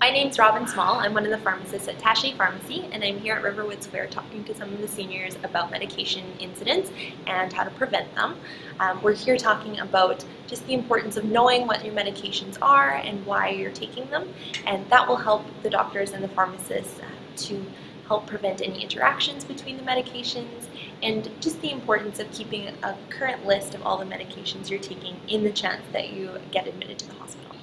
My name's Robin Small. I'm one of the pharmacists at Taché Pharmacy, and I'm here at Riverwood Square talking to some of the seniors about medication incidents and how to prevent them. Um, we're here talking about just the importance of knowing what your medications are and why you're taking them, and that will help the doctors and the pharmacists uh, to help prevent any interactions between the medications and just the importance of keeping a current list of all the medications you're taking in the chance that you get admitted to the hospital.